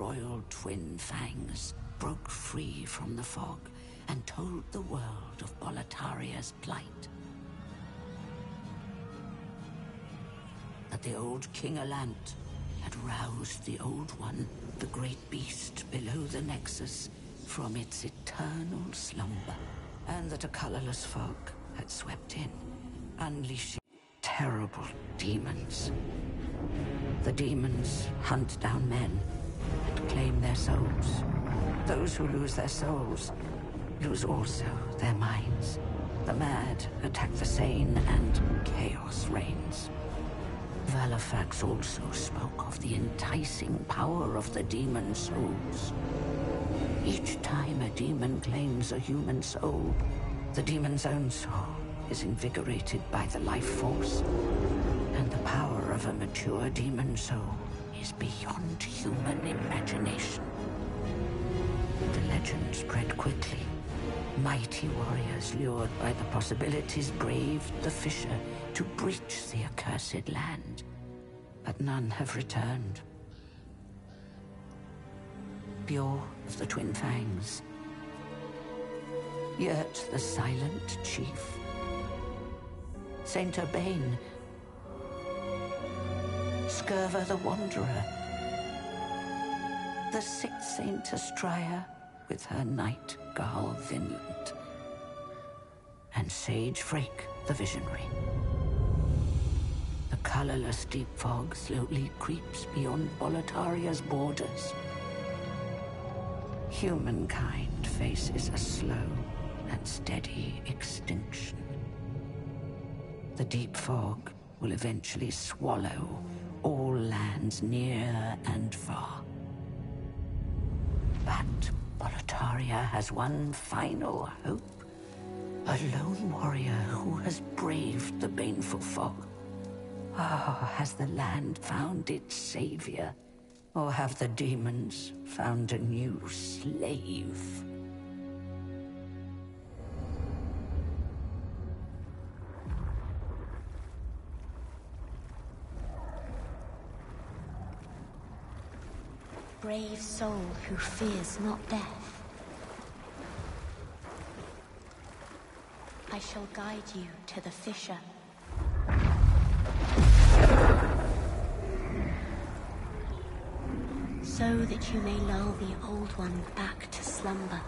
royal twin fangs broke free from the fog and told the world of Boletaria's plight. That the old King Allant had roused the Old One, the great beast below the Nexus, from its eternal slumber, and that a colorless fog had swept in, unleashing terrible demons. The demons hunt down men claim their souls. Those who lose their souls lose also their minds. The mad attack the sane and chaos reigns. Vallarfax also spoke of the enticing power of the demon souls. Each time a demon claims a human soul, the demon's own soul is invigorated by the life force, and the power of a mature demon soul is beyond human imagination. The legend spread quickly. Mighty warriors lured by the possibilities braved the fissure to breach the accursed land, but none have returned. Biorr of the Twin Fangs. Yurt the silent chief. Saint Urbain. Scirvir the Wanderer. The sixth Saint Astraea with her knight Garl Vinland. And Sage Freke the Visionary. The colorless deep fog slowly creeps beyond Boletaria's borders. Humankind faces a slow and steady extinction. The deep fog will eventually swallow all lands near and far. But Boletaria has one final hope. A lone warrior who has braved the baneful fog. Ah, has the land found its savior? Or have the demons found a new slave? Brave soul who fears not death. I shall guide you to the fissure. So that you may lull the old one back to slumber.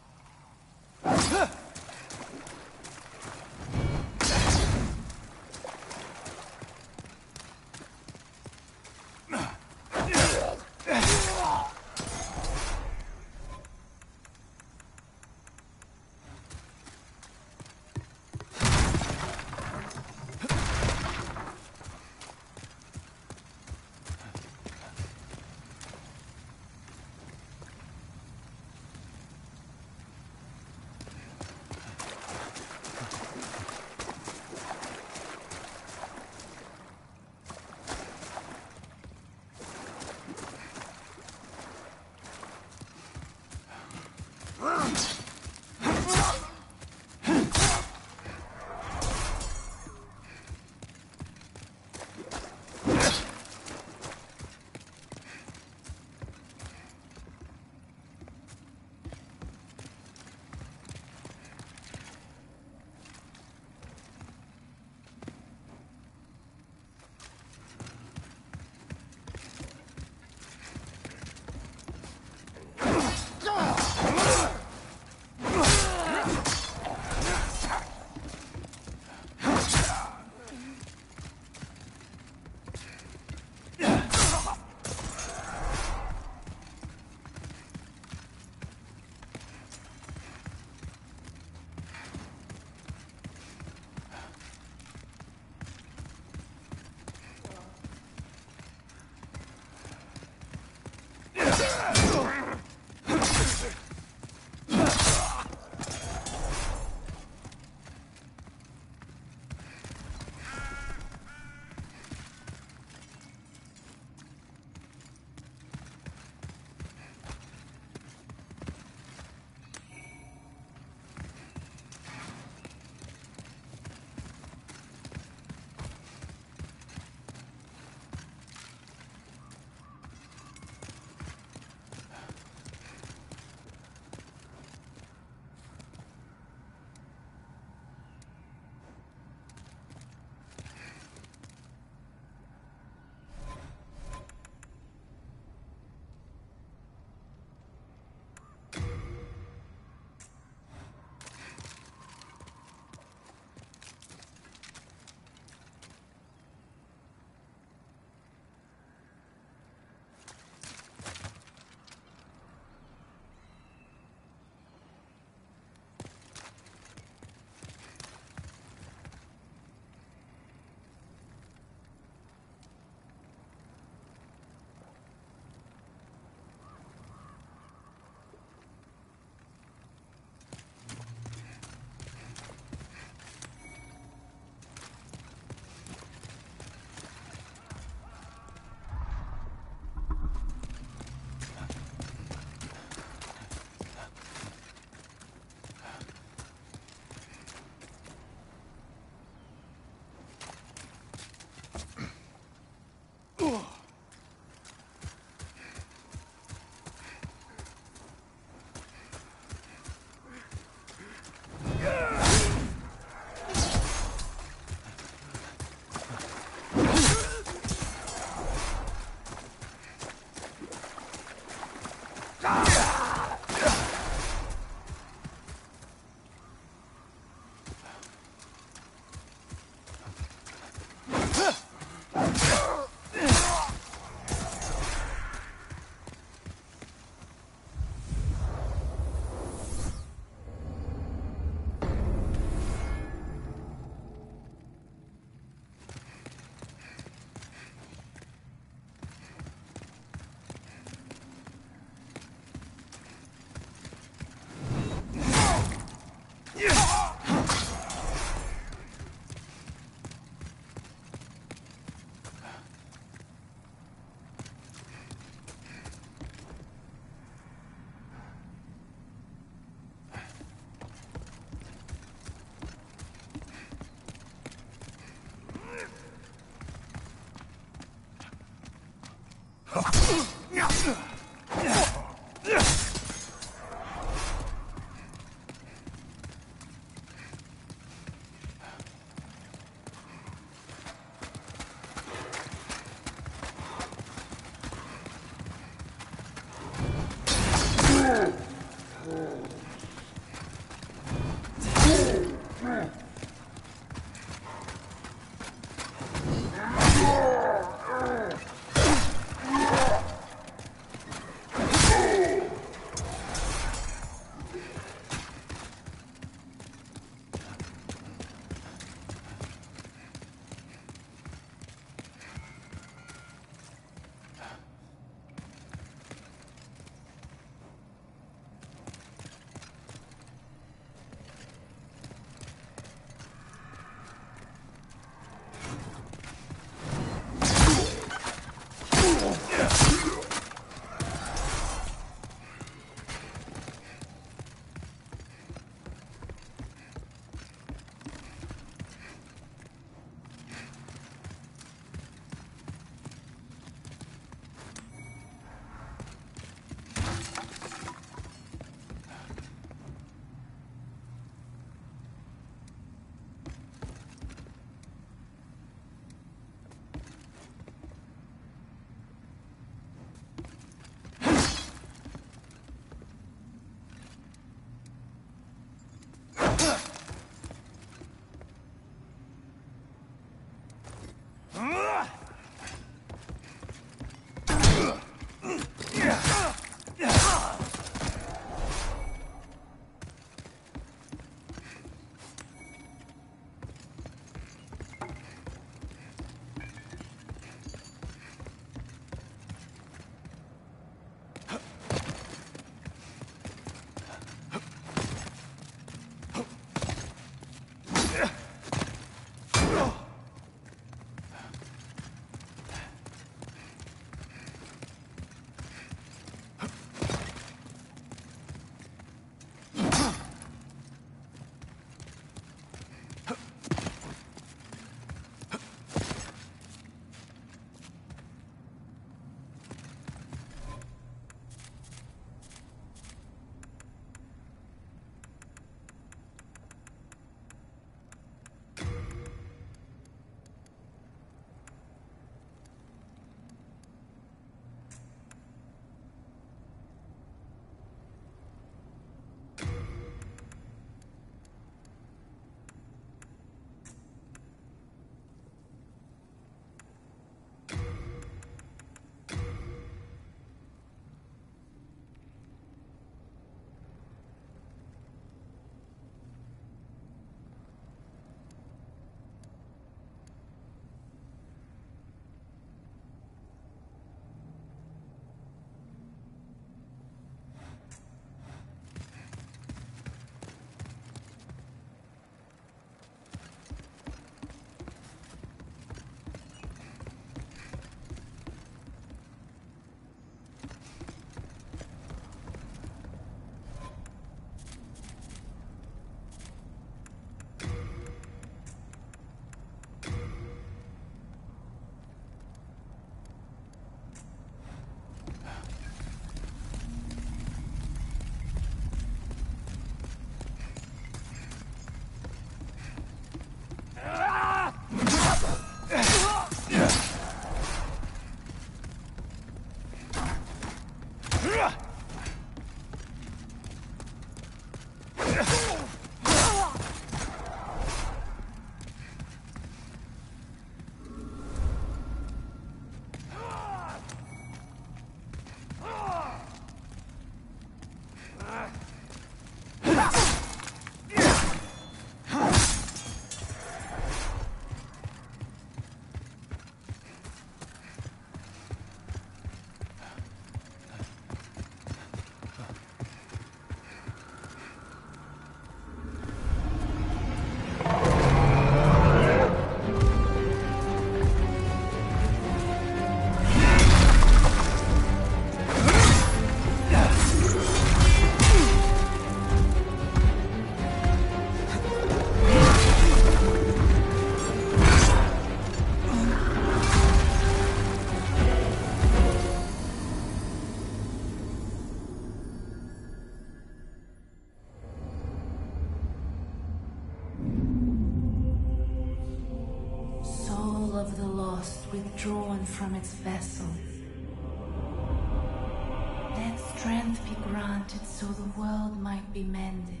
Be mended.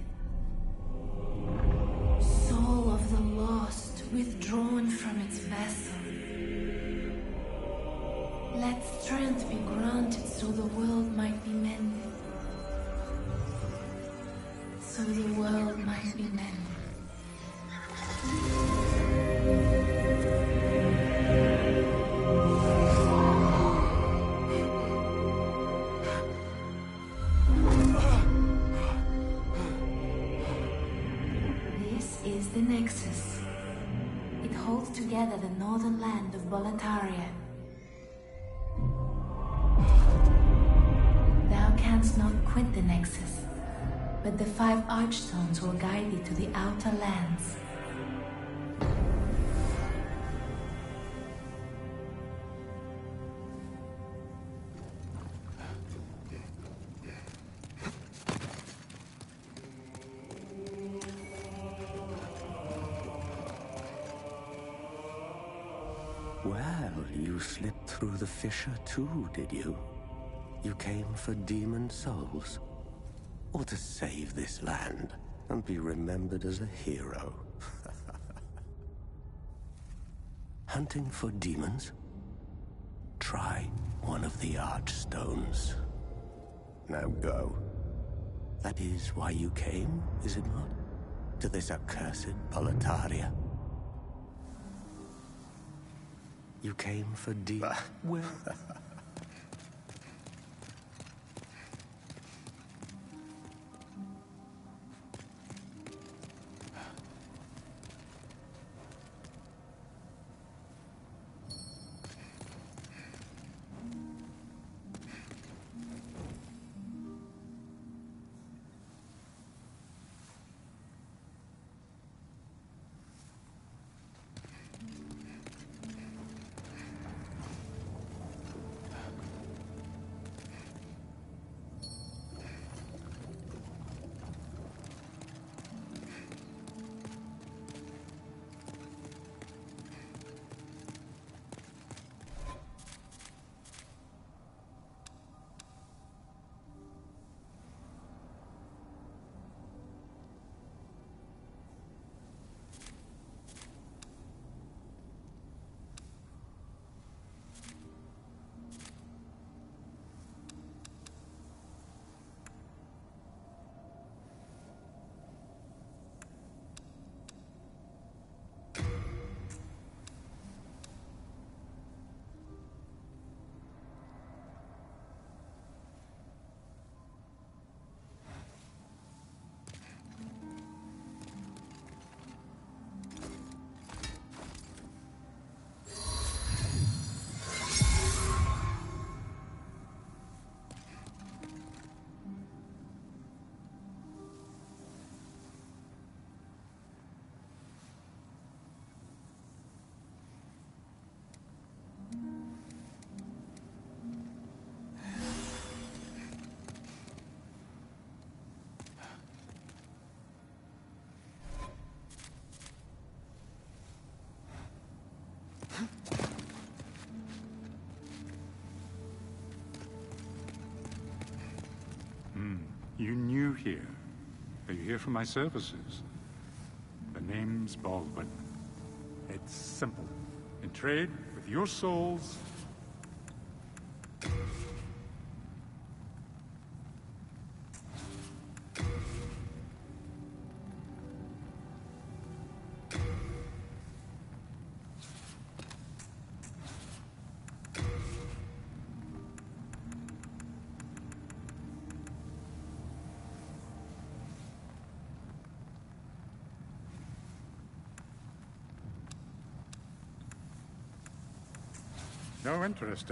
Archstones will guide thee to the outer lands. Well, you slipped through the fissure too, did you? You came for demon souls? Or to save this land and be remembered as a hero? Hunting for demons? Try one of the Archstones. Now go. That is why you came, is it not? To this accursed Boletaria? You came for D. well. Hmm, you new here. Are you here for my services? The name's Boldwin. It's simple. In trade with your souls, no interest,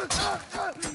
Ah! Ah! Ah!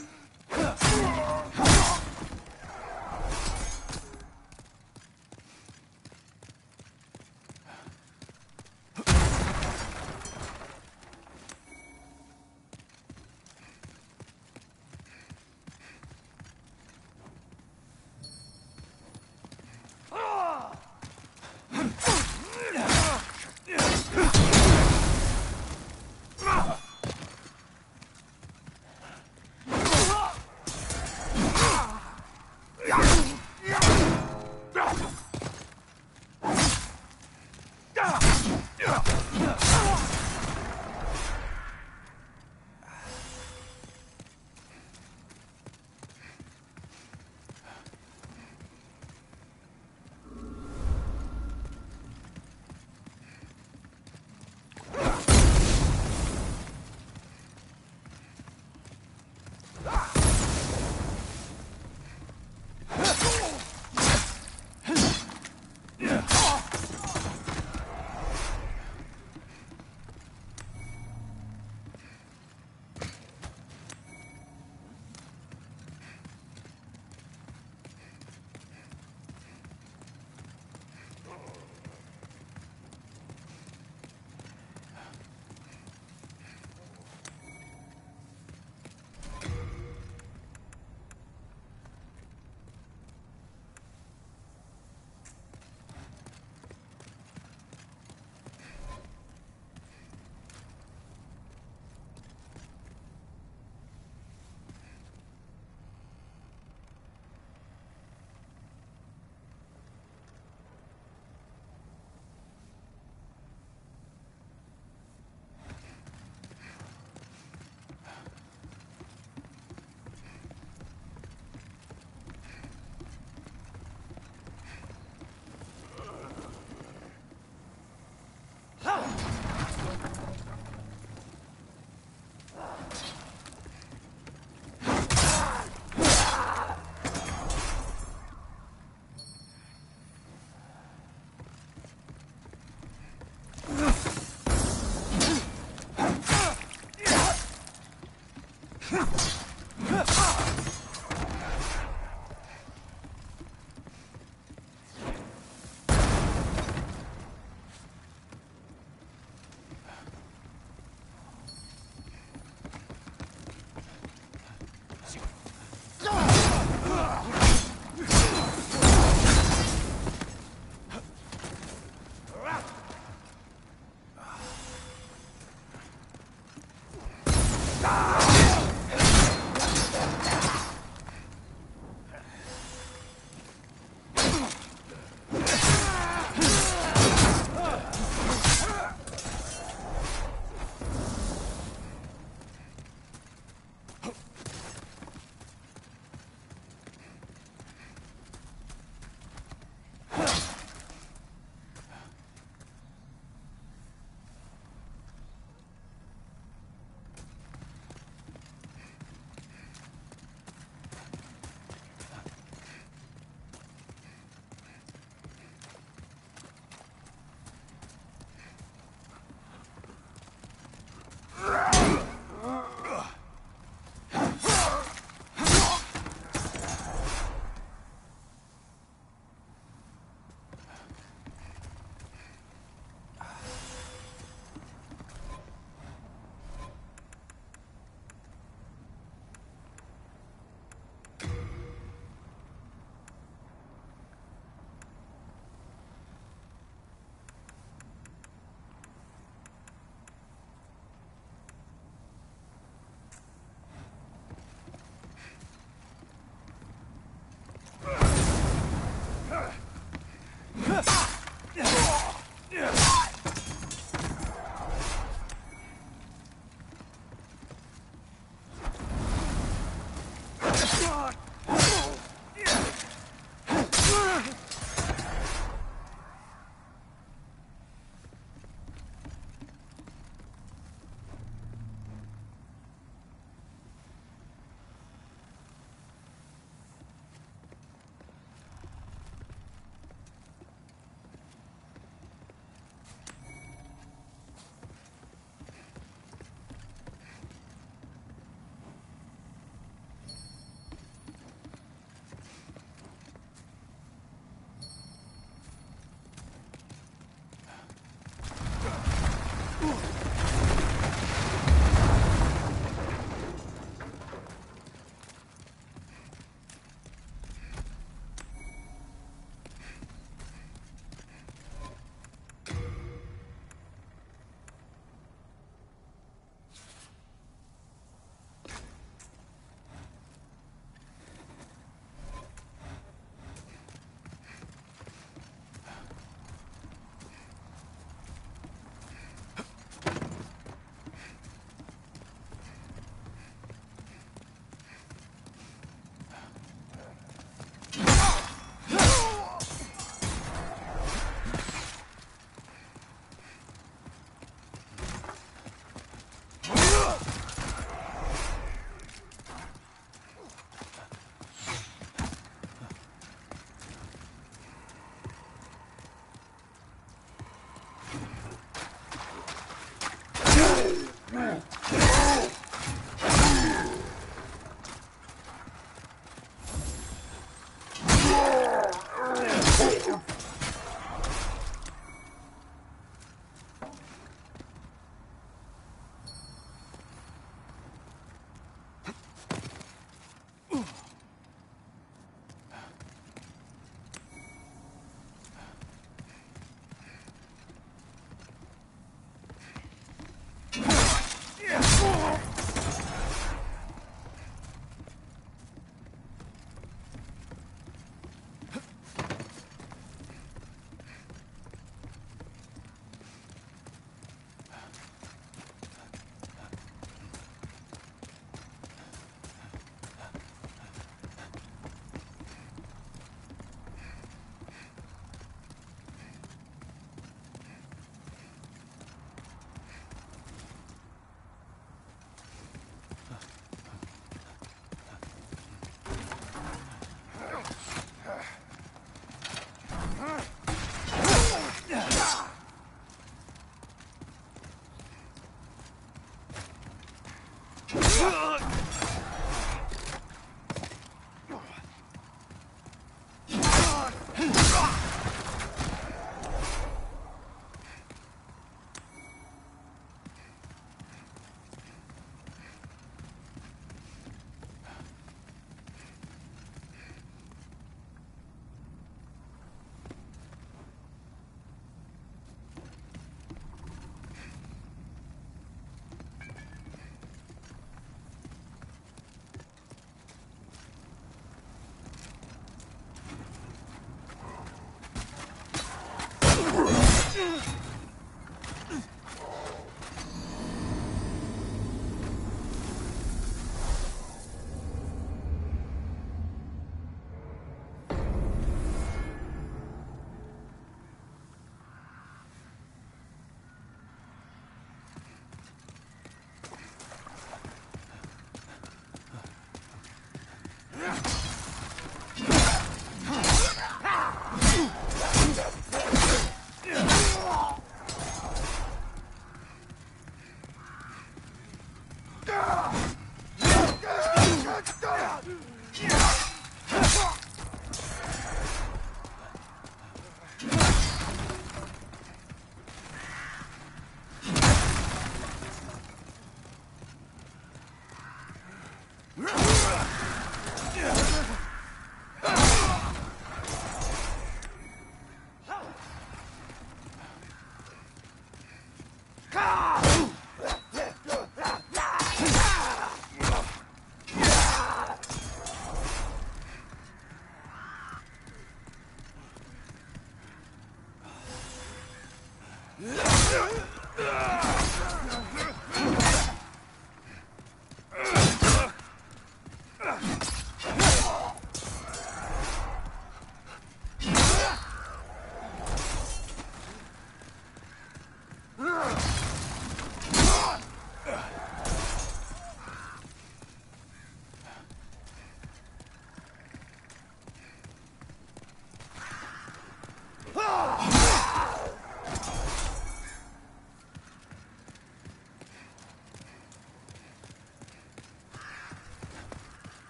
Ha!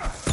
Yeah.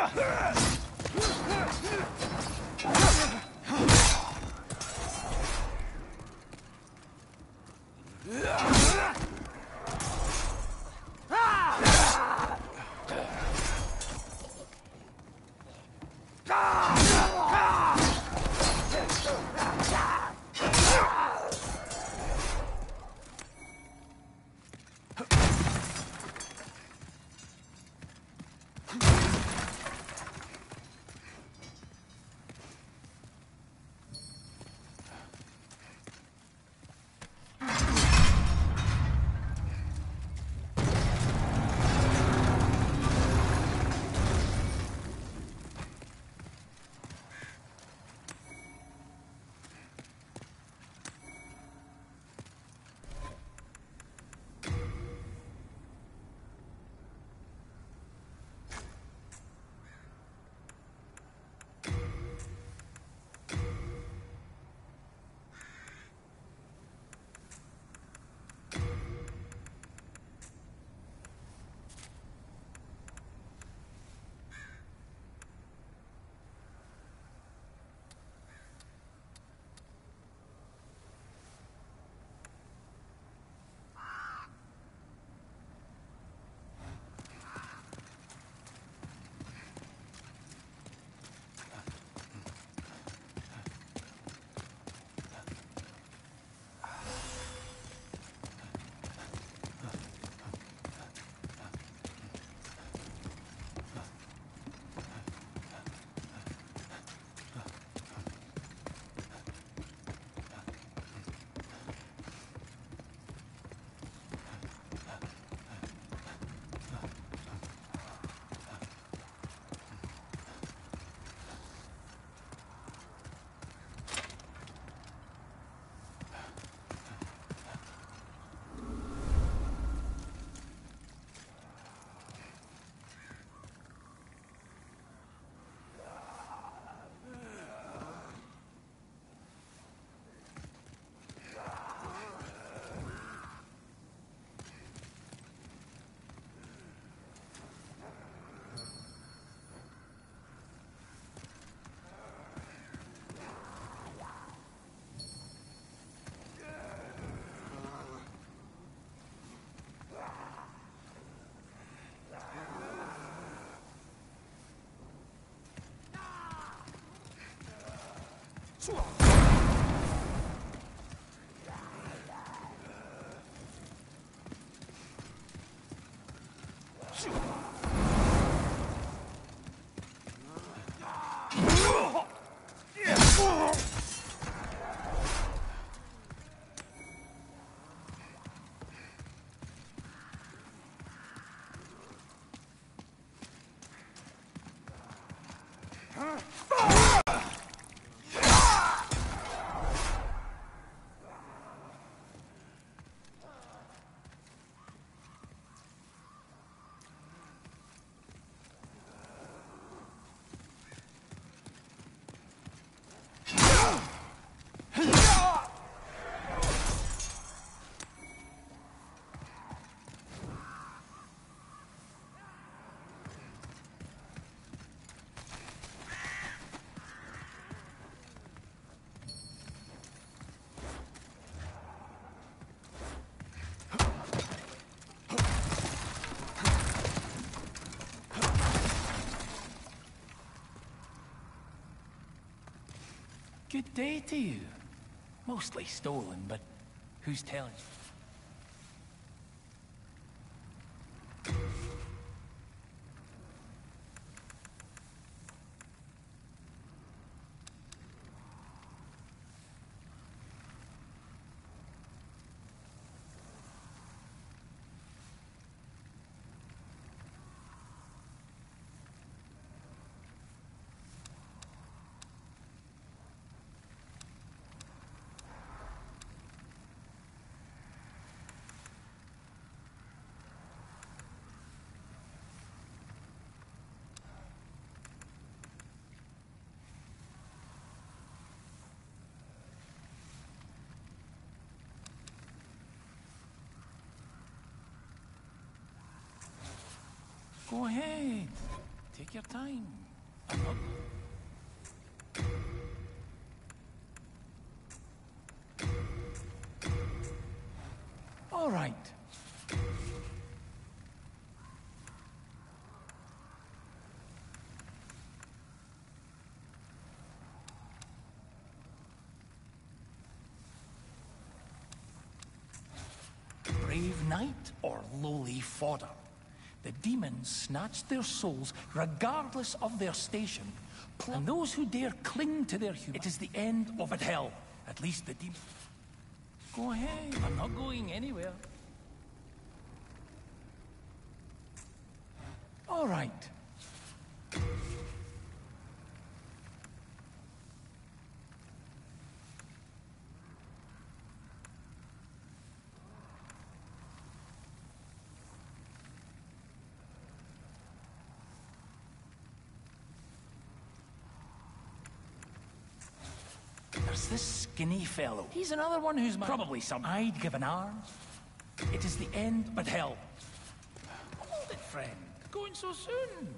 Yeah! Eh? Good day to you. Mostly stolen, but who's telling you? Go ahead. Take your time. All right. Brave knight or lowly fodder? Demons snatch their souls regardless of their station. And those who dare cling to their human, it is the end of it hell. At least the demons. Go ahead, I'm not going anywhere. All right. There's this skinny fellow. He's another one who's probably some I'd give an arm. It is the end but hell. Hold it, friend. Going so soon.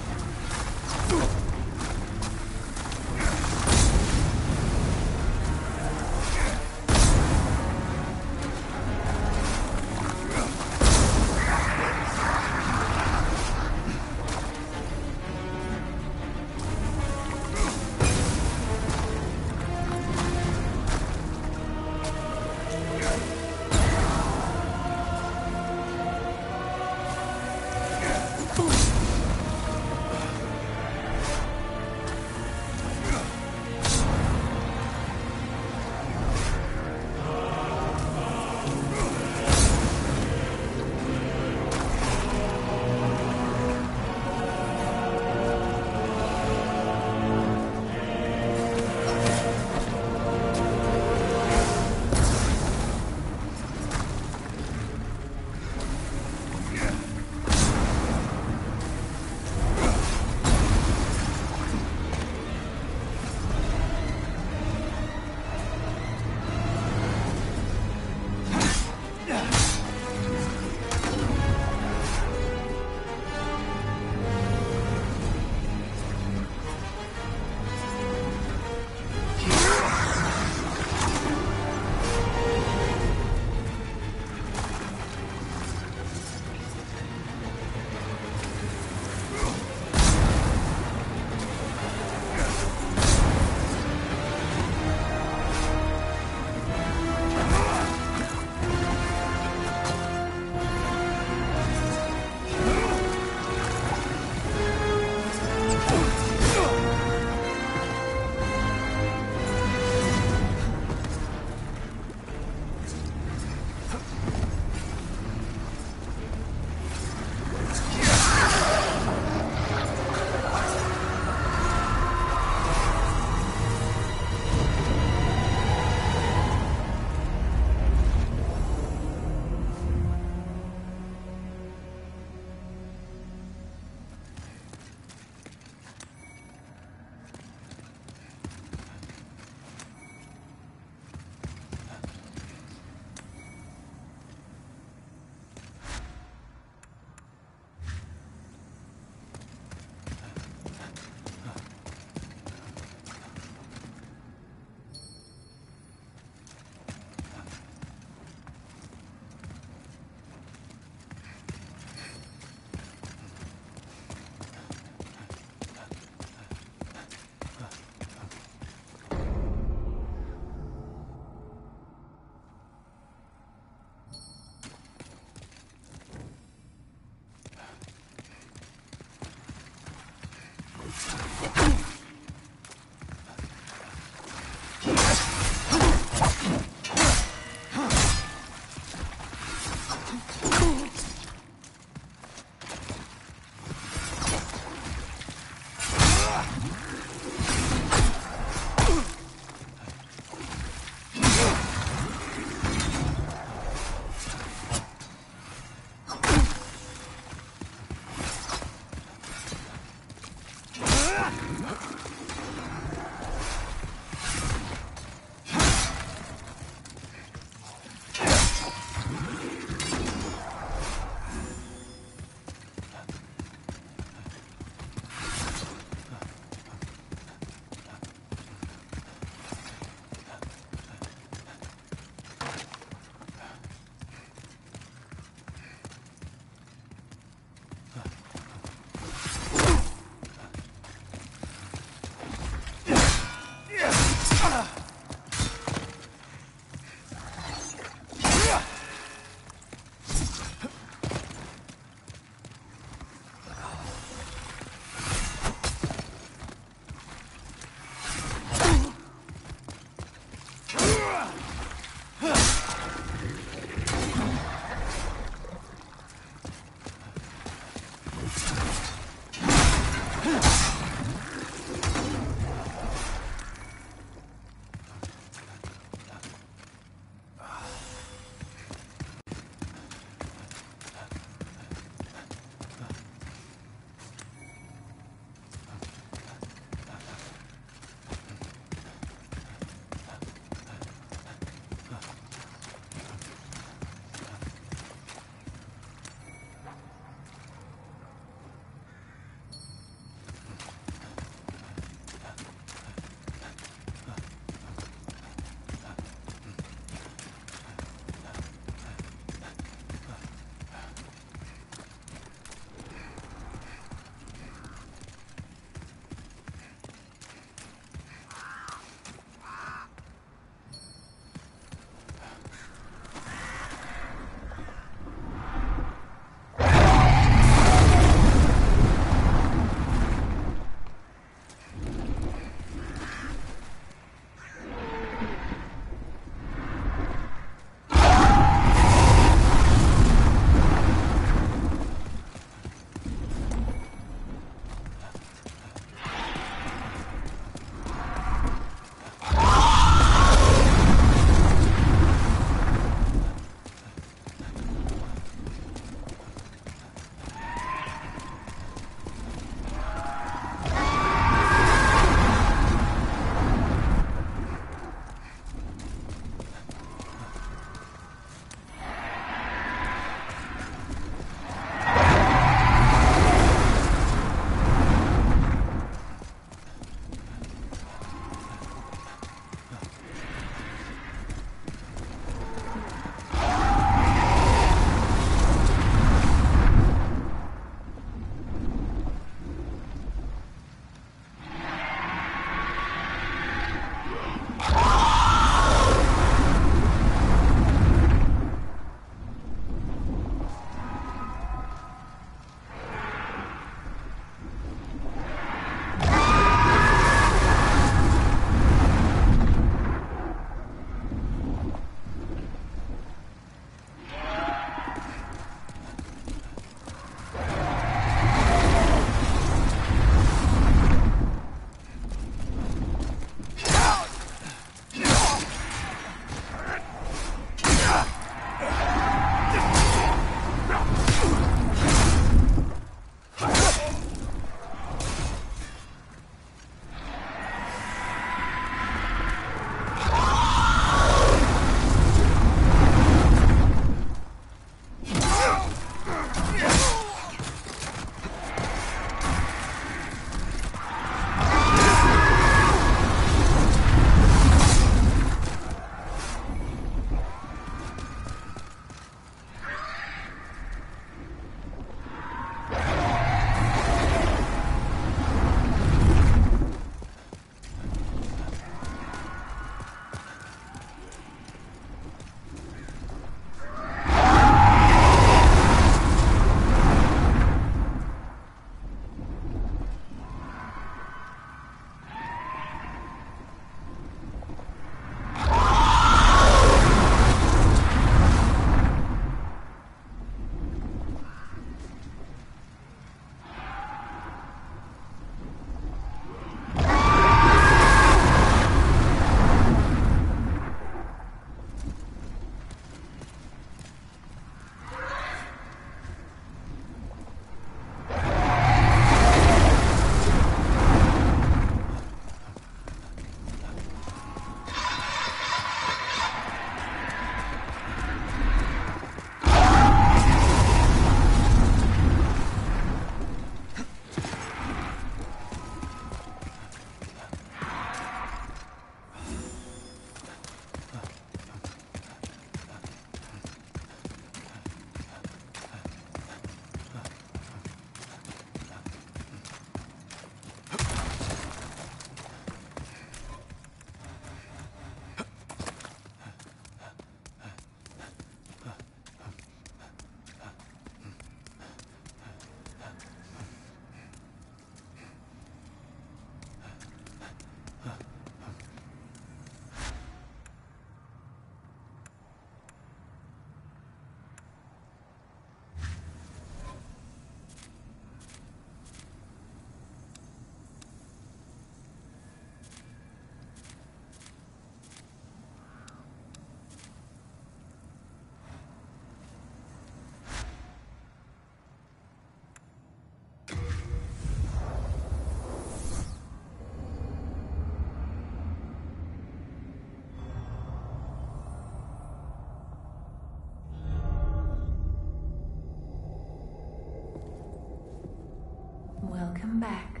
Welcome back.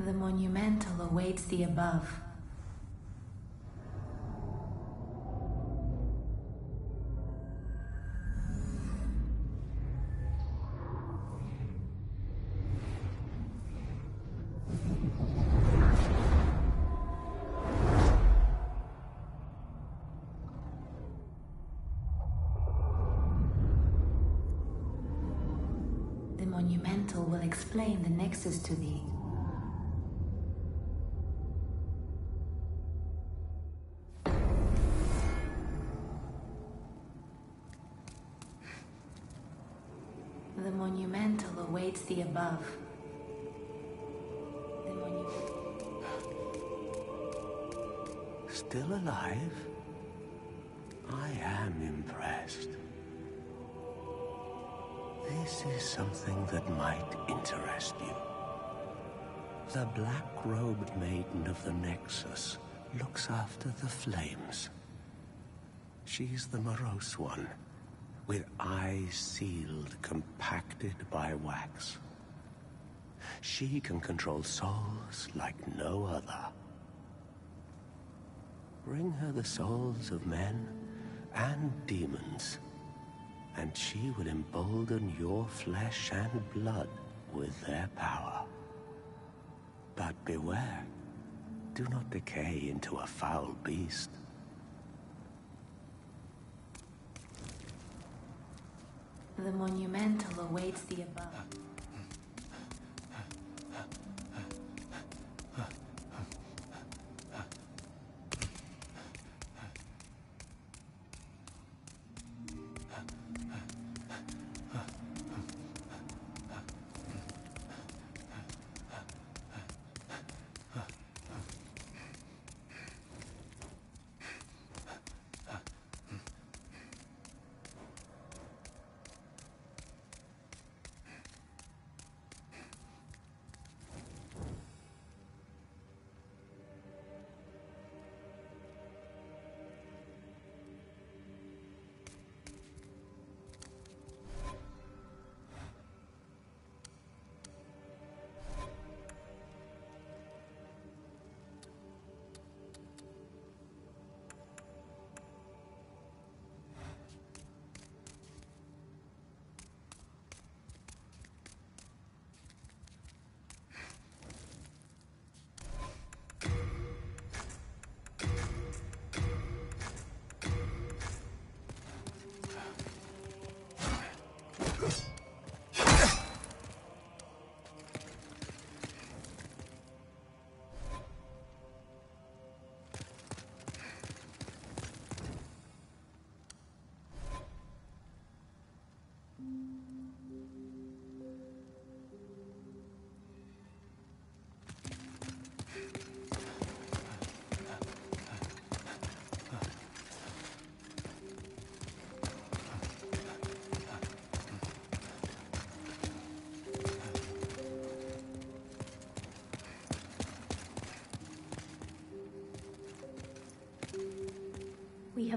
The monumental awaits the above. To thee. The monumental awaits thee above. The Still alive? I am impressed. This is something that might interest you. The black-robed maiden of the Nexus looks after the flames. She's the morose one, with eyes sealed, compacted by wax. She can control souls like no other. Bring her the souls of men and demons, and she will embolden your flesh and blood with their power. Beware, do not decay into a foul beast. The monumental awaits the above.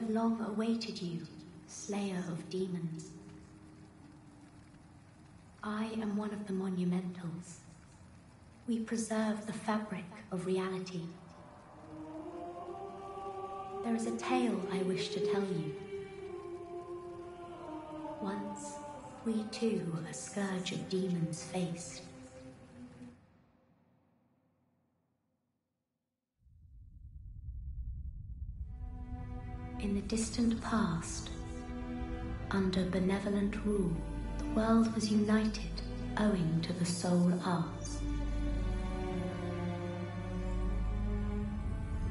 Have long awaited you, slayer of demons. I am one of the monumentals. We preserve the fabric of reality. There is a tale I wish to tell you. Once, we too a scourge of demons faced. Distant past, under benevolent rule, the world was united owing to the soul arts.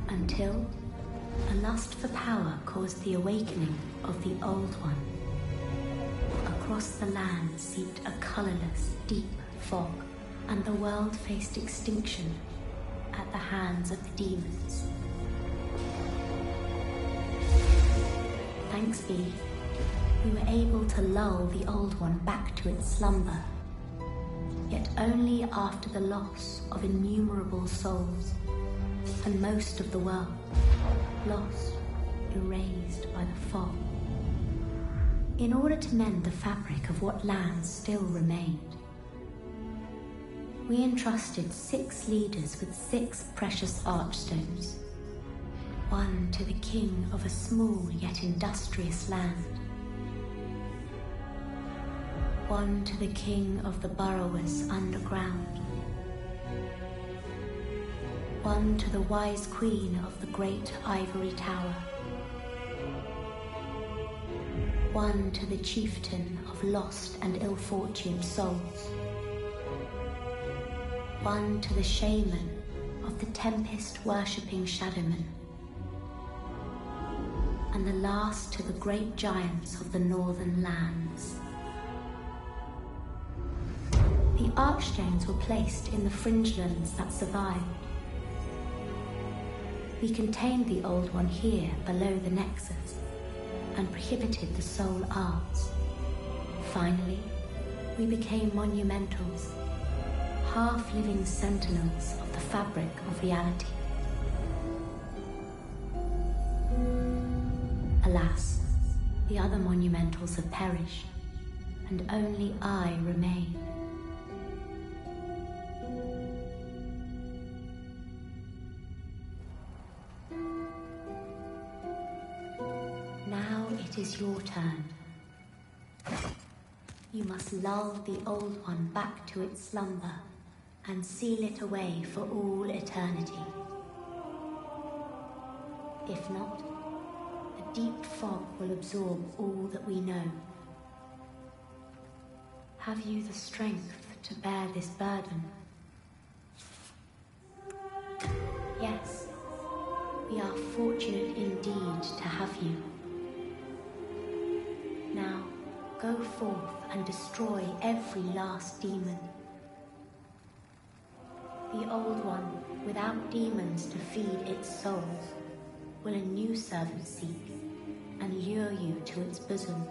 Until a lust for power caused the awakening of the Old One. Across the land seeped a colorless, deep fog, and the world faced extinction at the hands of the demons. Thanks be, we were able to lull the Old One back to its slumber, yet only after the loss of innumerable souls, and most of the world lost, erased by the fog. In order to mend the fabric of what lands still remained, we entrusted six leaders with six precious archstones. One to the king of a small yet industrious land. One to the king of the burrowers underground. One to the wise queen of the great ivory tower. One to the chieftain of lost and ill-fortuned souls. One to the shaman of the tempest-worshipping shadowmen. And the last to the great giants of the northern lands. The archstones were placed in the fringelands that survived. We contained the Old One here below the Nexus and prohibited the soul arts. Finally, we became monumentals, half-living sentinels of the fabric of reality. Alas, the other monumentals have perished, and only I remain. Now it is your turn. You must lull the Old One back to its slumber and seal it away for all eternity. If not, deep fog will absorb all that we know. Have you the strength to bear this burden? Yes, we are fortunate indeed to have you. Now, go forth and destroy every last demon. The old one, without demons to feed its souls, will a new servant seek and lure you to its bosom.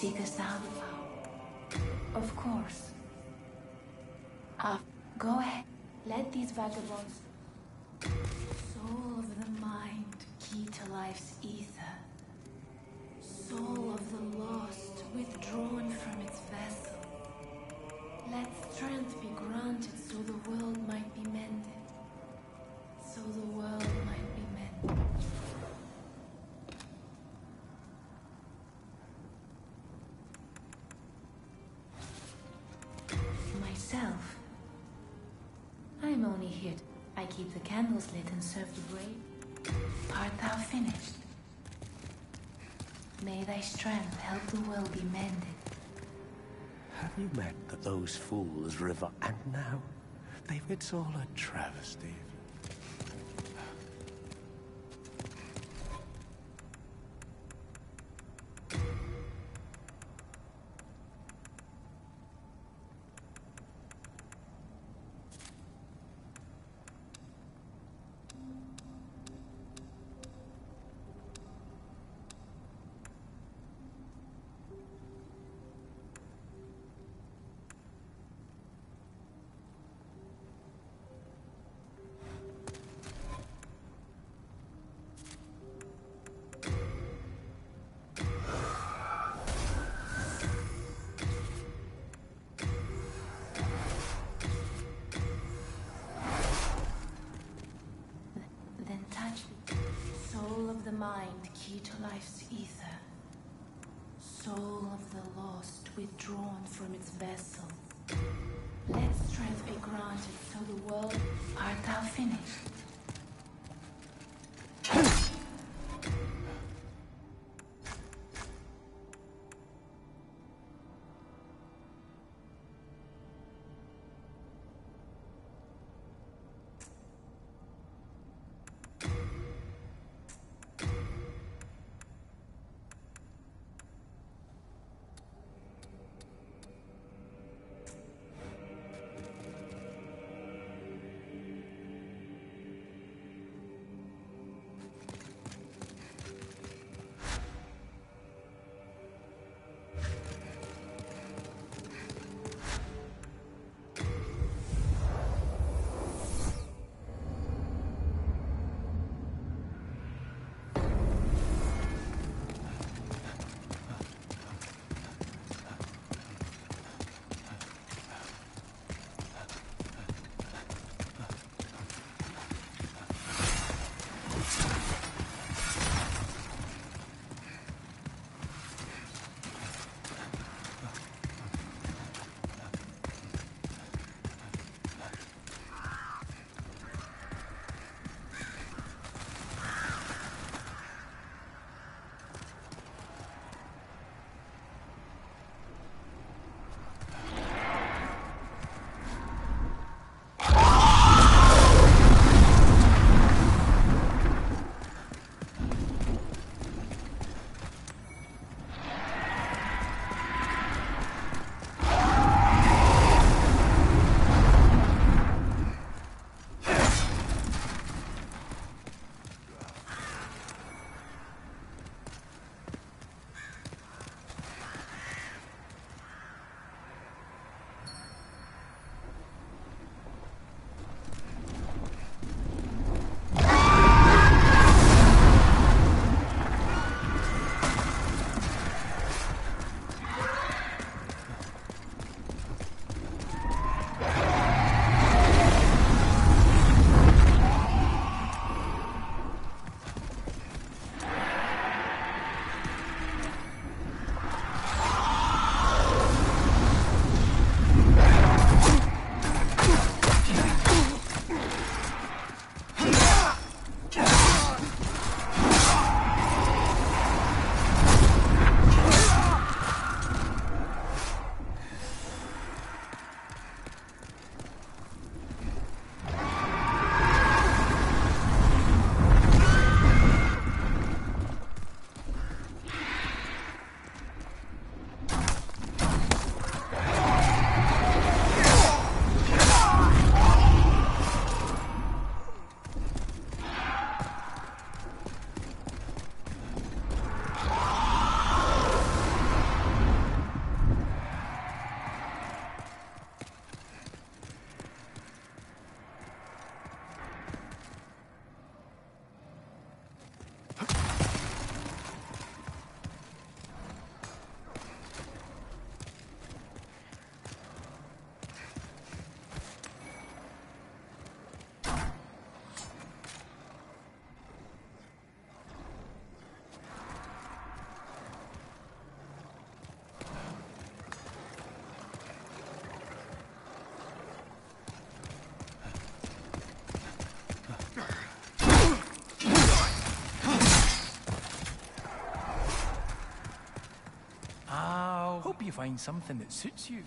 Thou the power? Of course. Ah, go ahead. Let these vagabonds... I'm only here. I keep the candles lit and serve the brave. Art thou finished? May thy strength help the world be mended. Have you met those fools, River? And now? They've, it's all a travesty. Withdrawn from its vessel. You find something that suits you.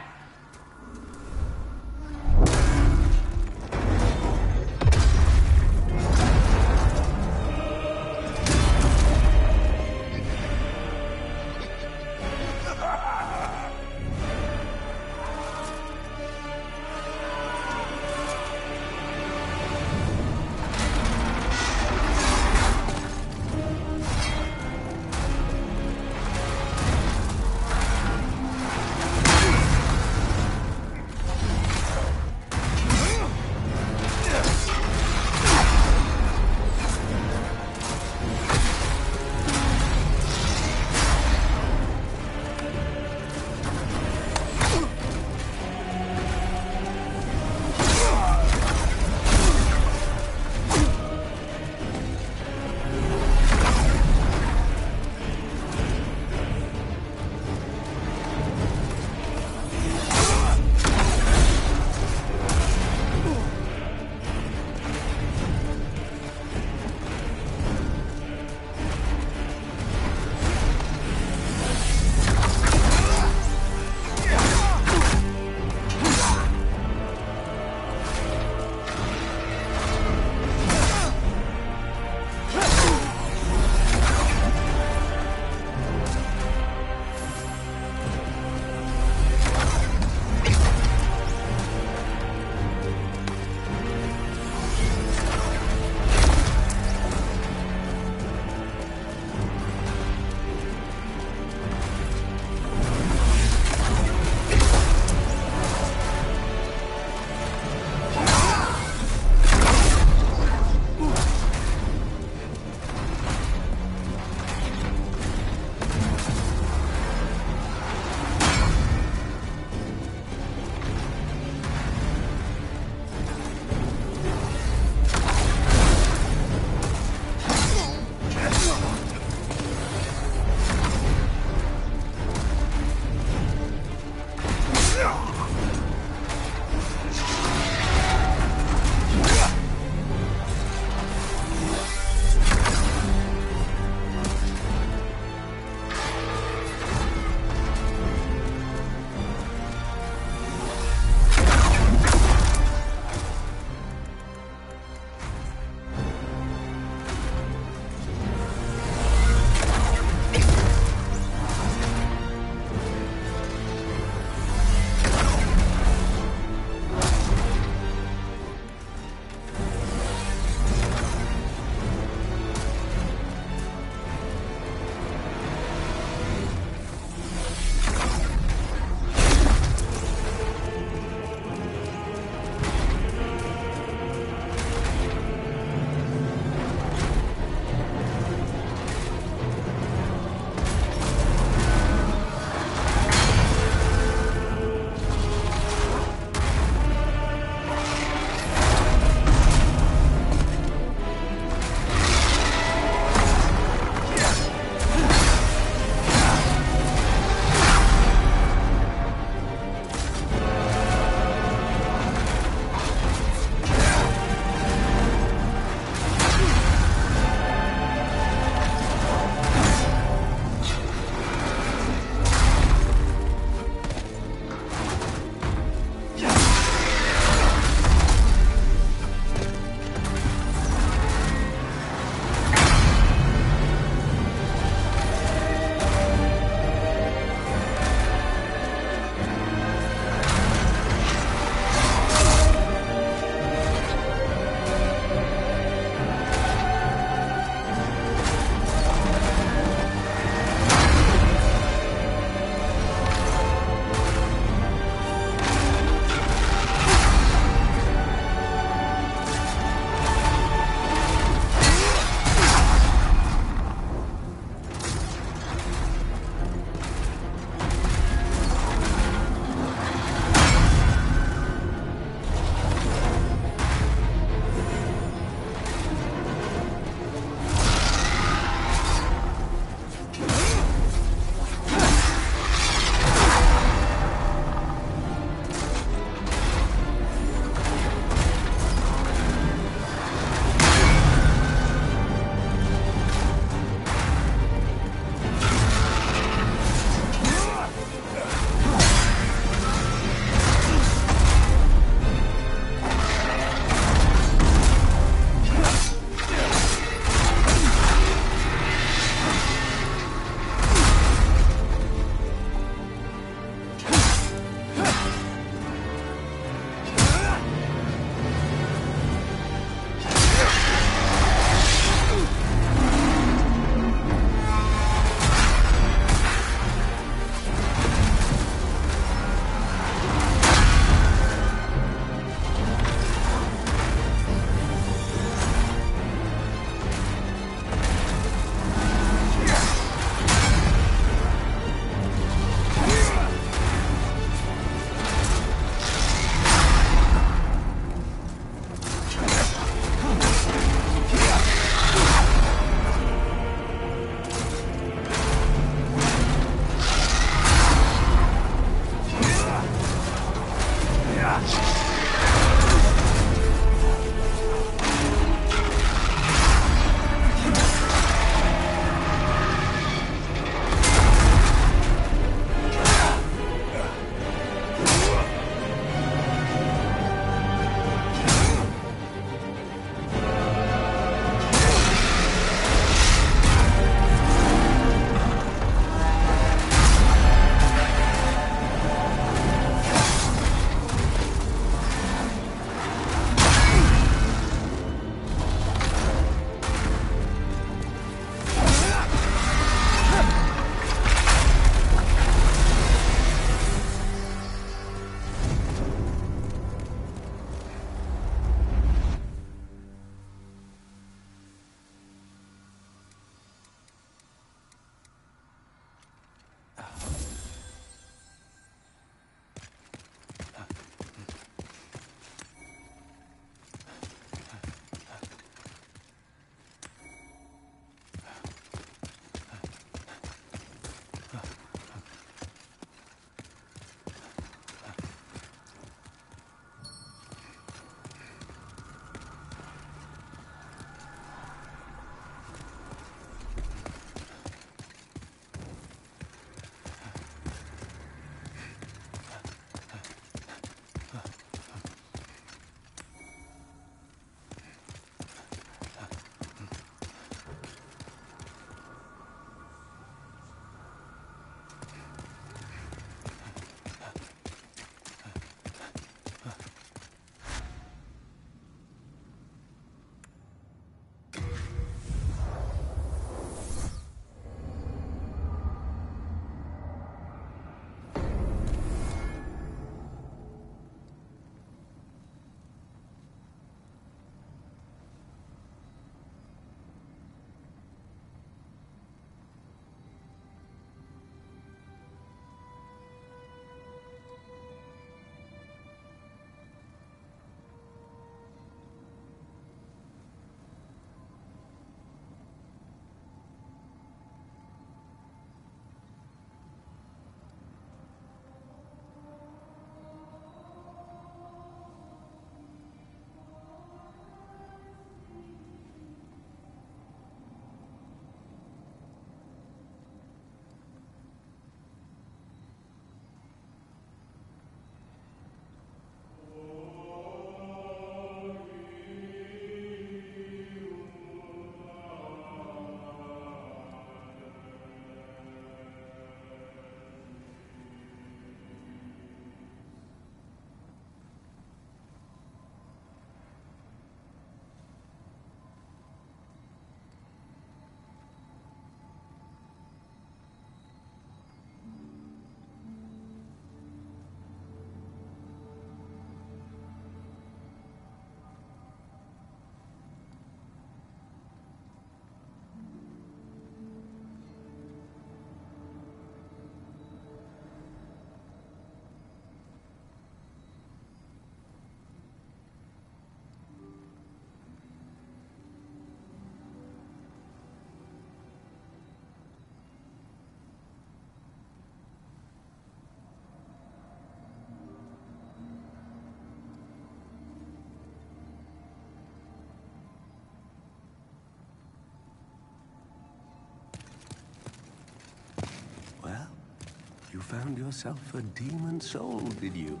Found yourself a demon soul, did you?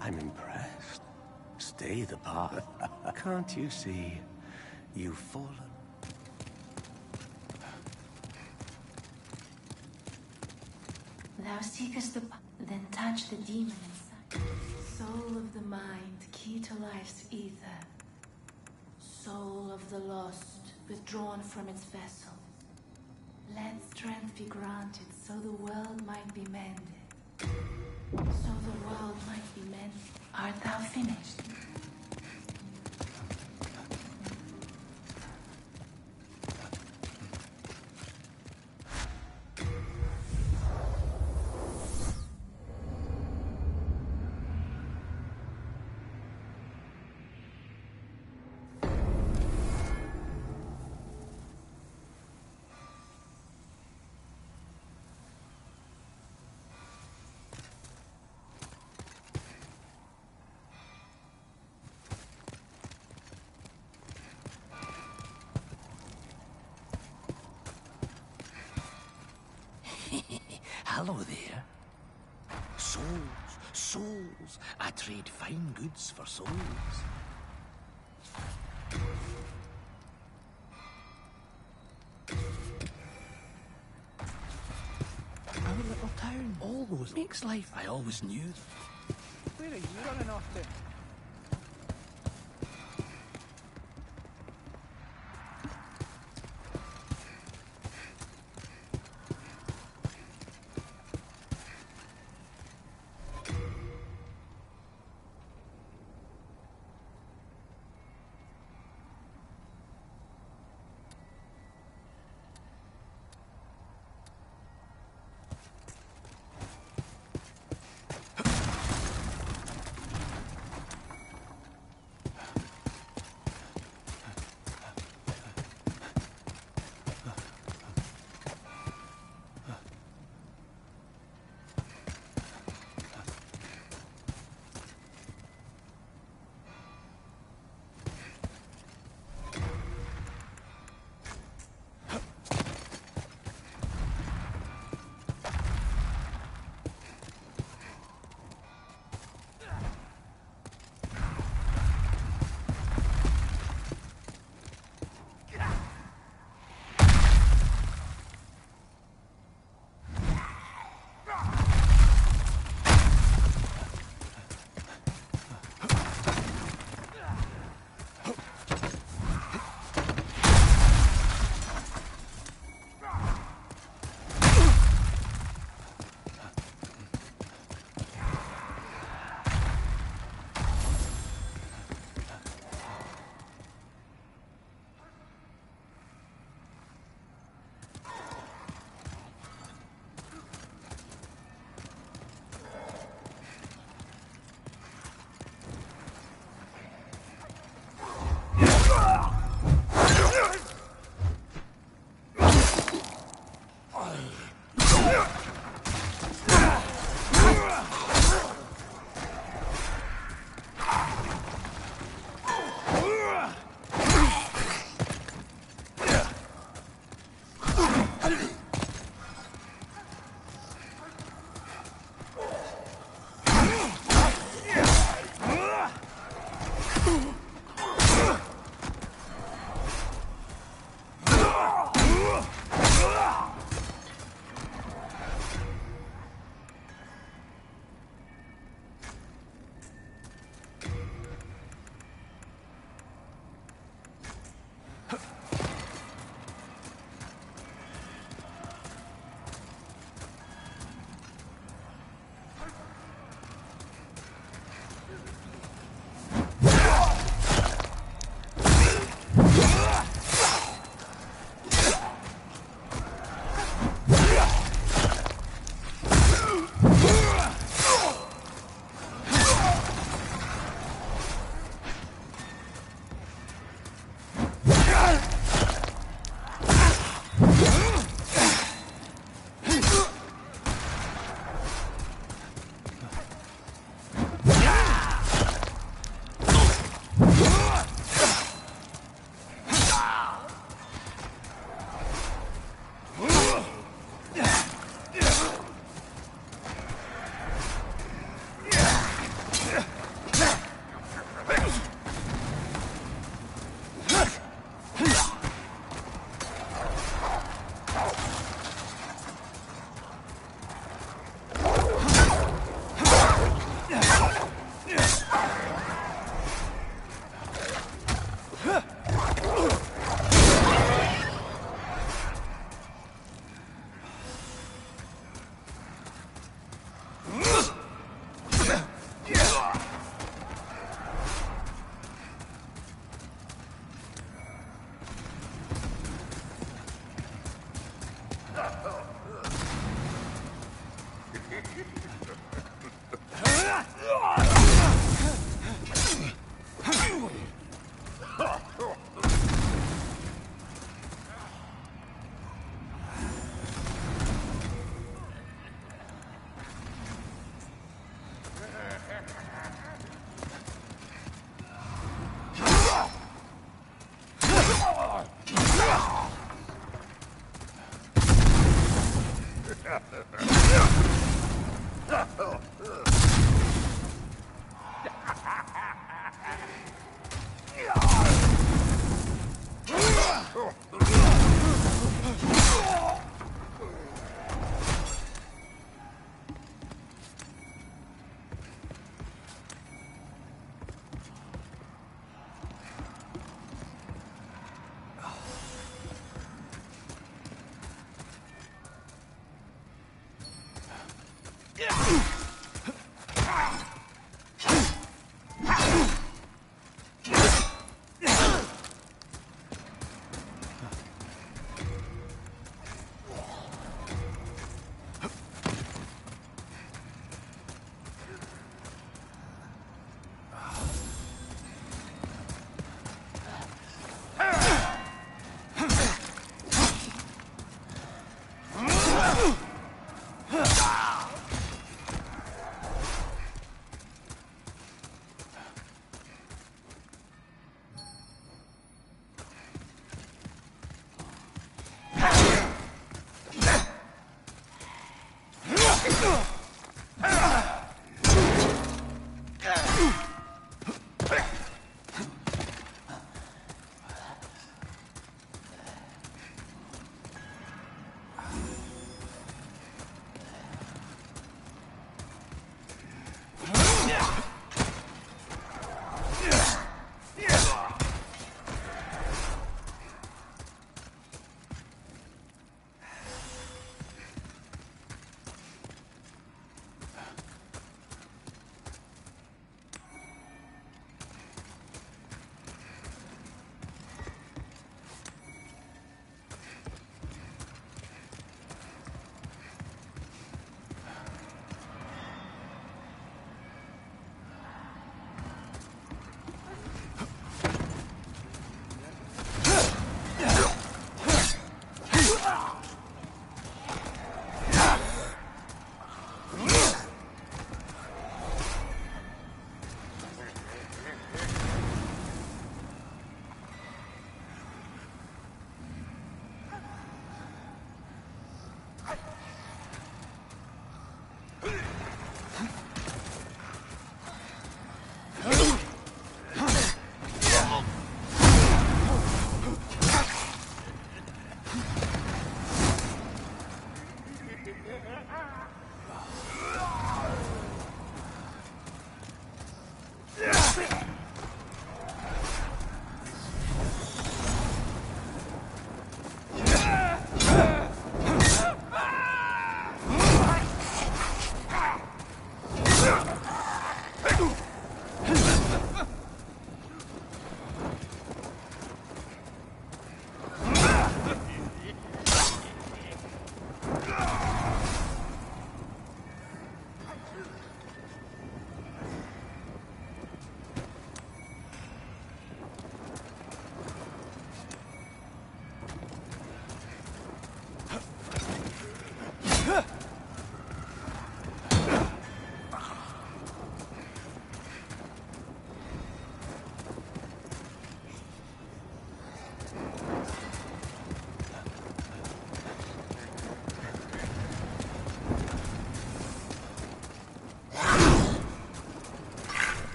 I'm impressed. Stay the path. Can't you see? You've fallen. Thou seekest the... Then touch the demon inside. Soul of the mind, key to life's ether. Soul of the lost, withdrawn from its vessel. Let strength be granted so the world might be mended. So the world might be mended. Art thou finished? Hello there. Souls, souls. I trade fine goods for souls. Our little town always makes life. I always knew. Where are you running off to?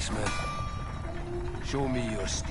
Blacksmith. Show me your steel.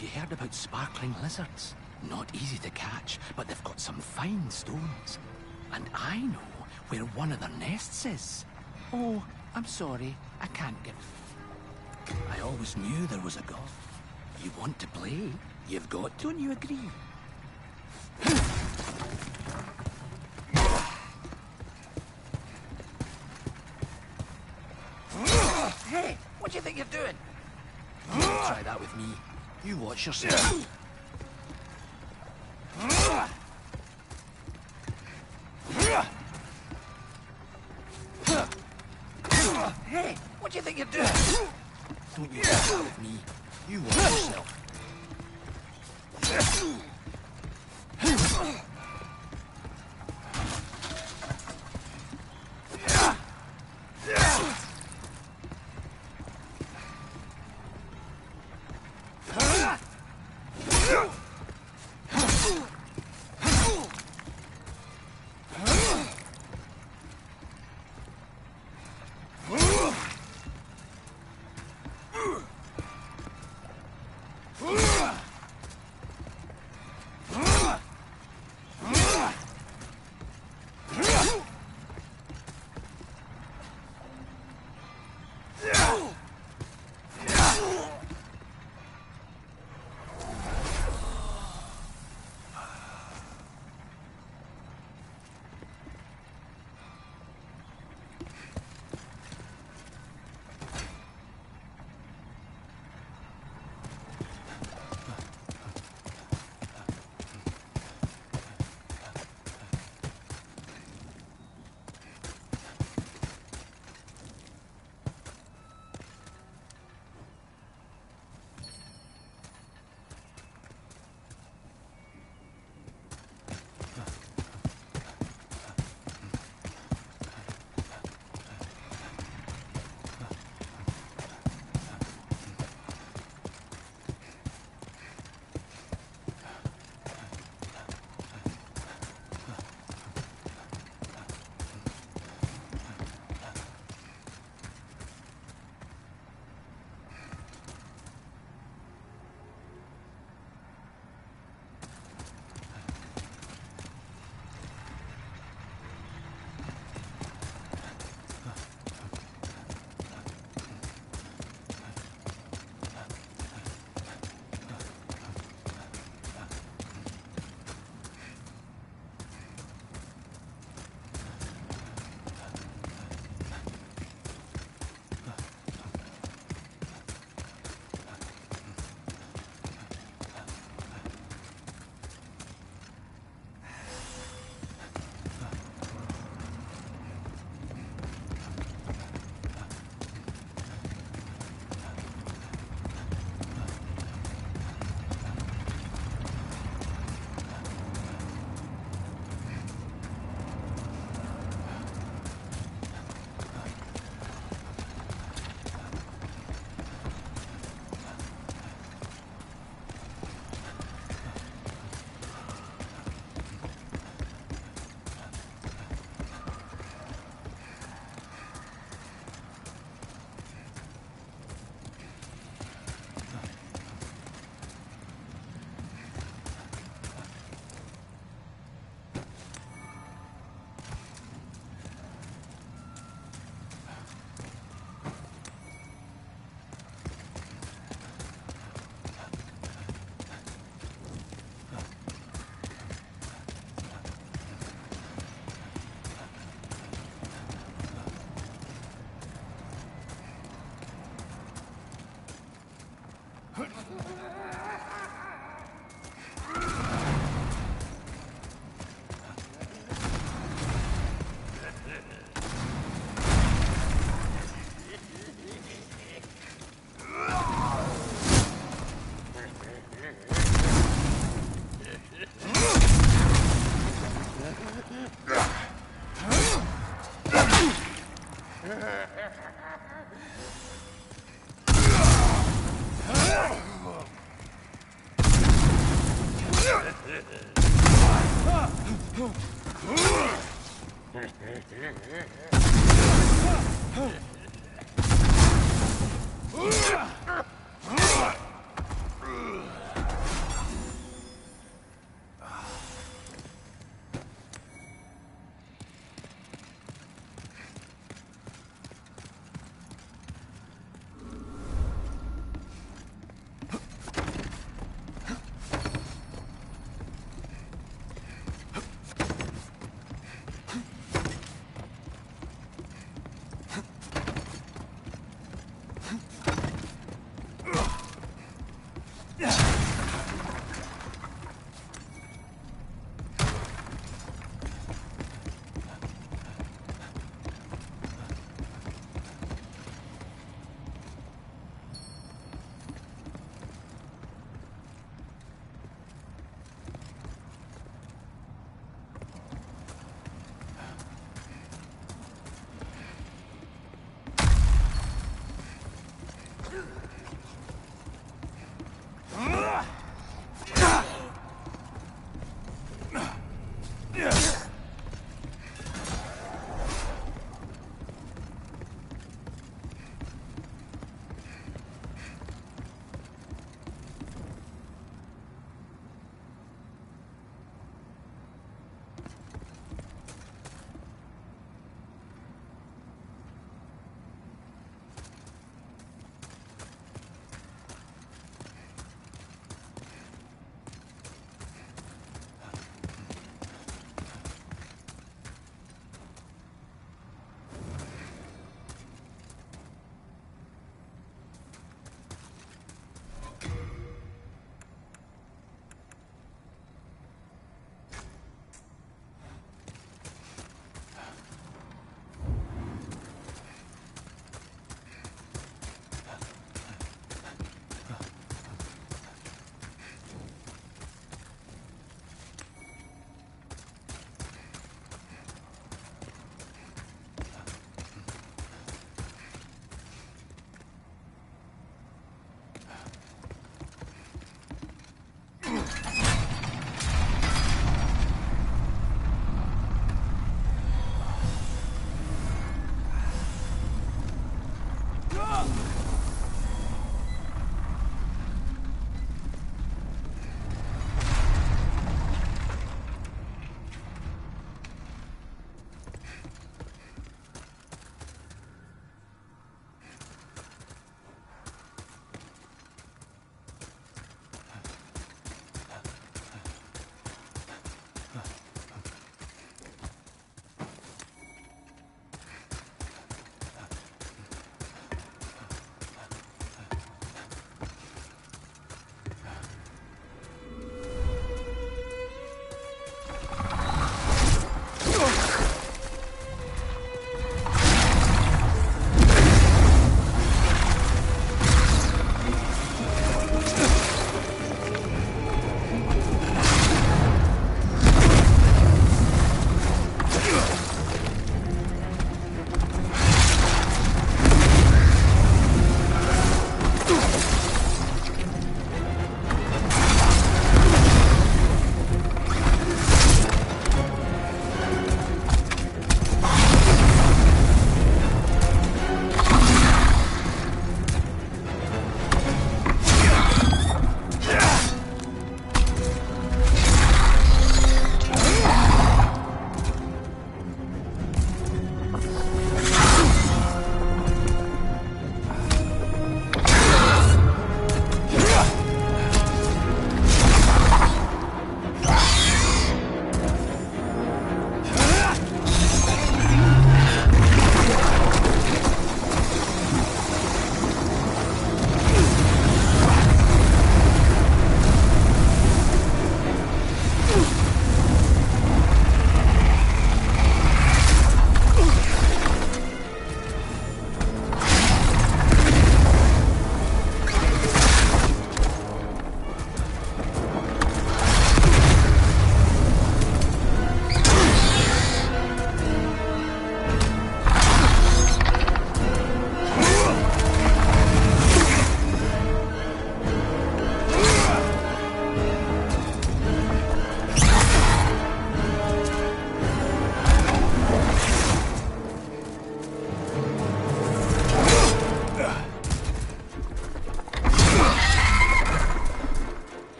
Have you heard about sparkling lizards? Not easy to catch, but they've got some fine stones. And I know where one of their nests is. Oh, I'm sorry, I can't give... I always knew there was a god. You want to play? You've got, don't you agree? hey, what do you think you're doing? You try that with me. You watch yourself.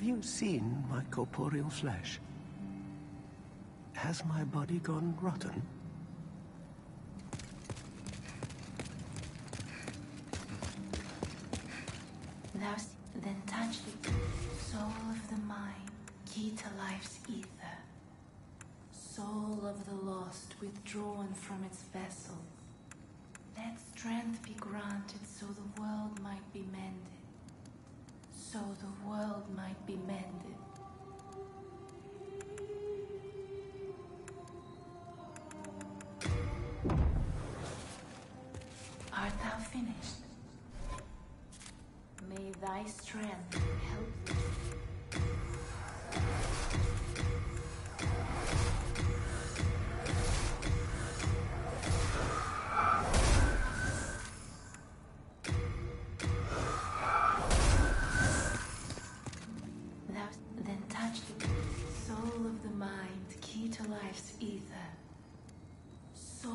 Have you seen my corporeal flesh? Has my body gone rotten? Thou then touch the soul of the mind, key to life's ether. Soul of the lost withdrawn from its vessel. Let strength be granted so the world might be mended. So the world might be mended. Art thou finished? May thy strength help thee.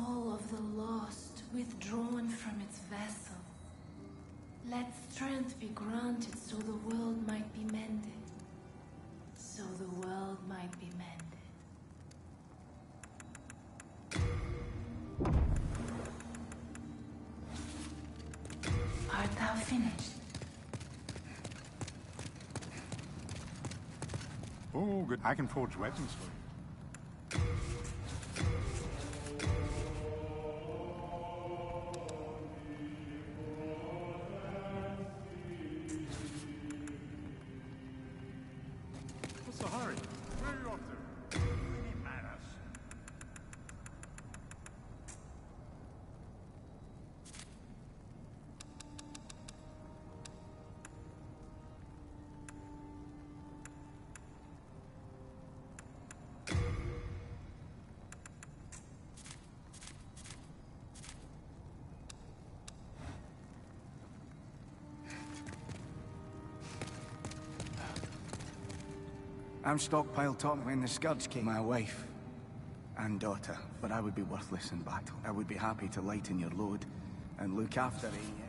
Soul of the lost, withdrawn from its vessel. Let strength be granted so the world might be mended. So the world might be mended. Art thou finished? Oh, good. I can forge weapons for you. I'm stockpile top when the Scourge came. My wife and daughter, but I would be worthless in battle. I would be happy to lighten your load and look after a...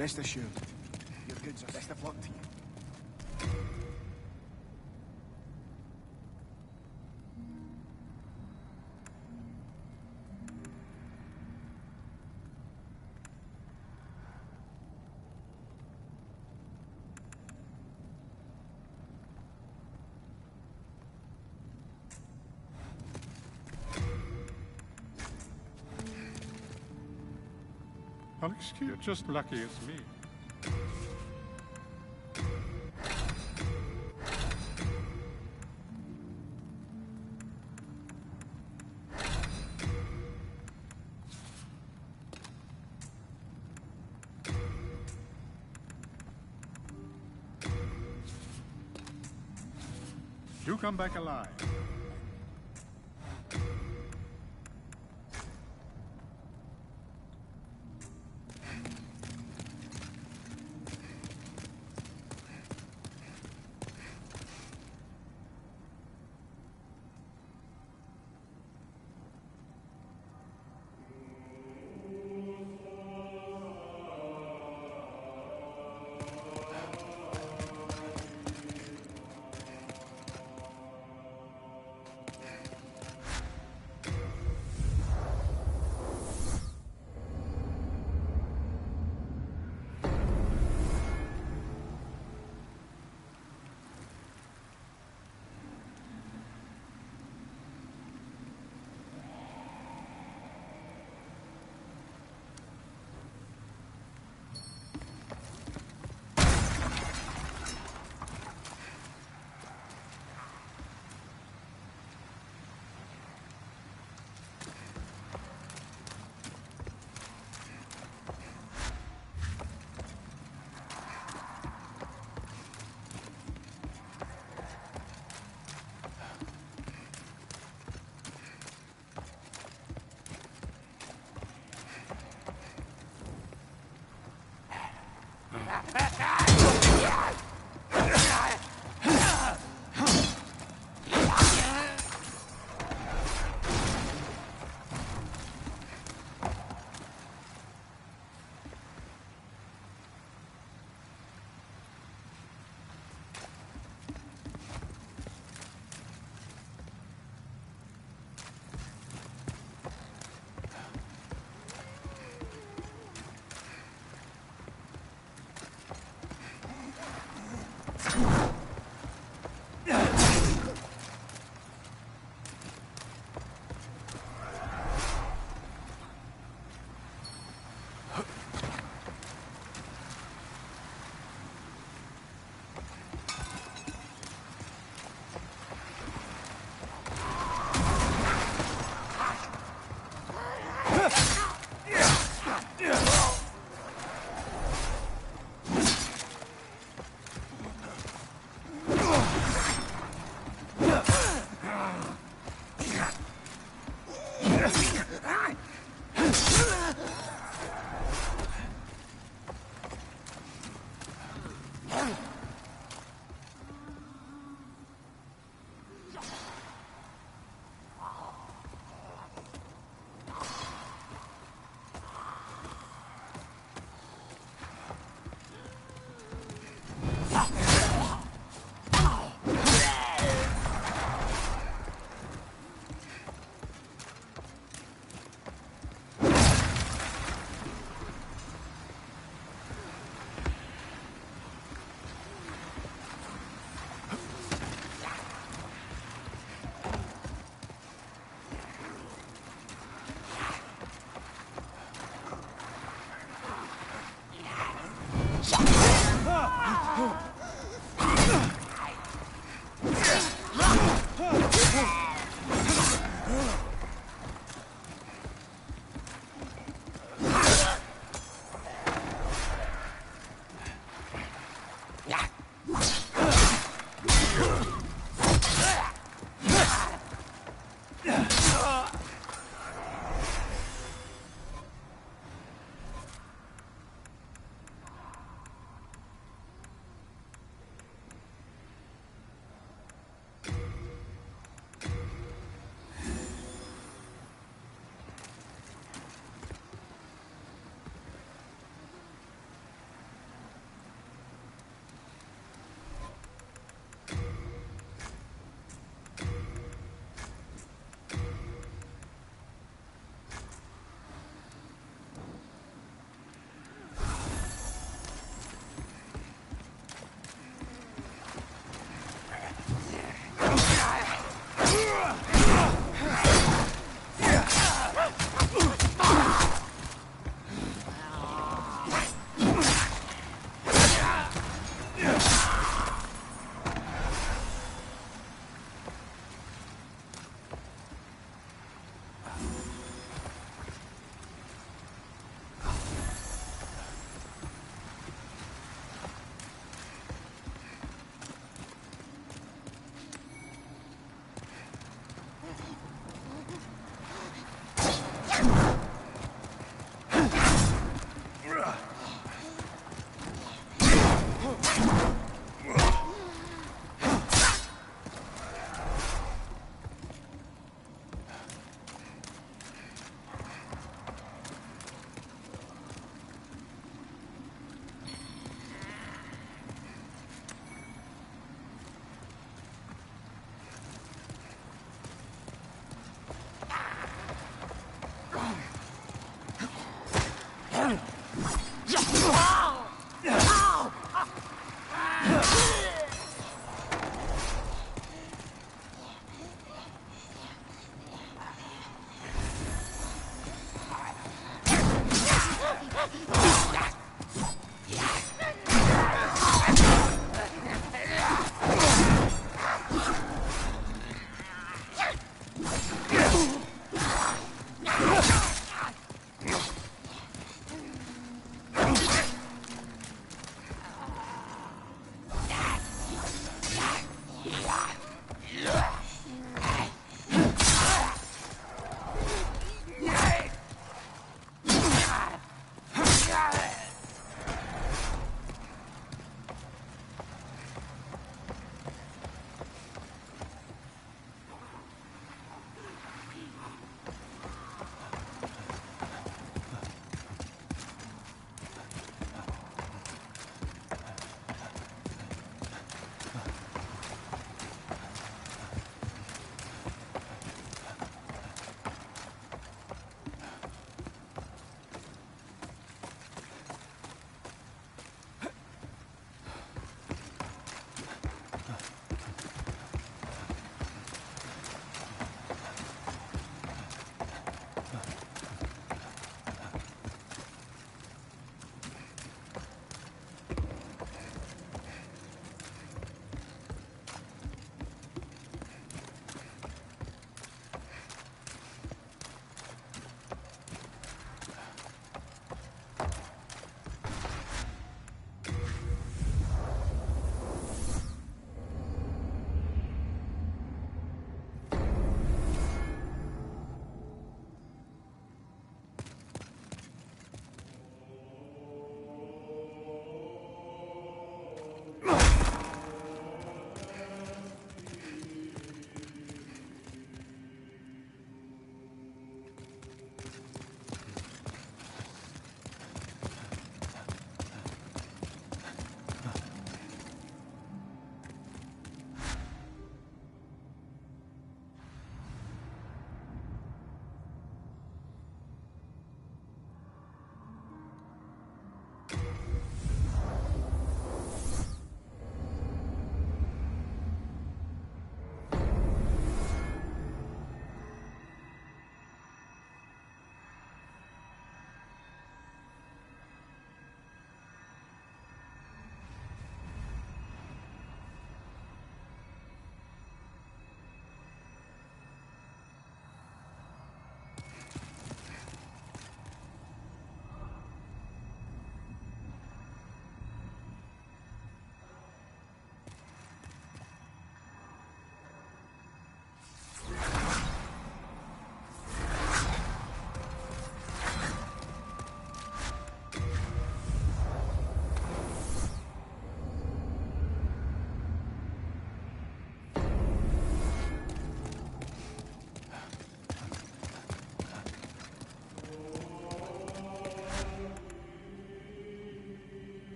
Reste achando. You're just lucky it's me. Do come back alive. Ha!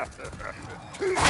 Oh!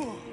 cool.